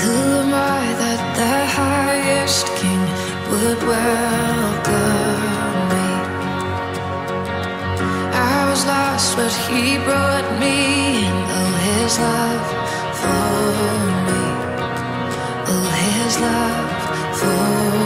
Who am I that the highest king would welcome me? I was lost, but he brought me in. His love for me. Oh, his love for me.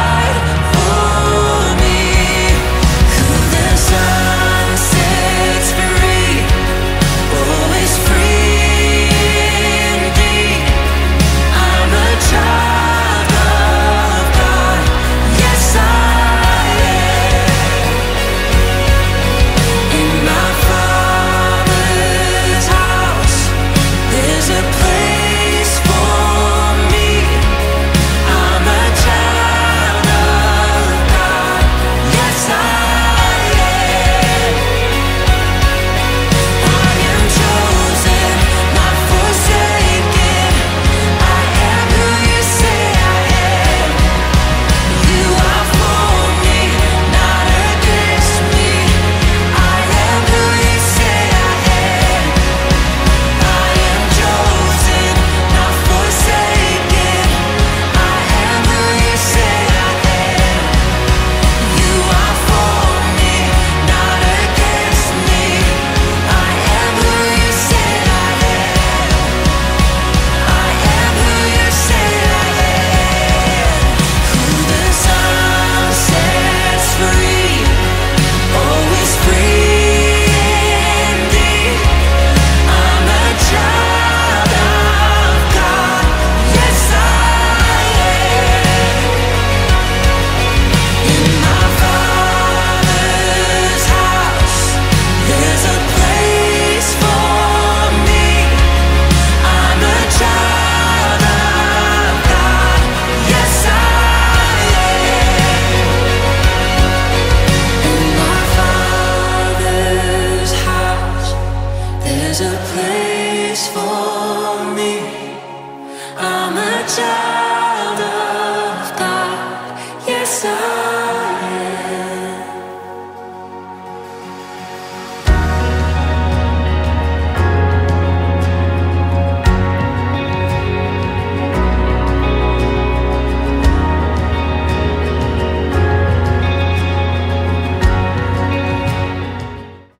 child.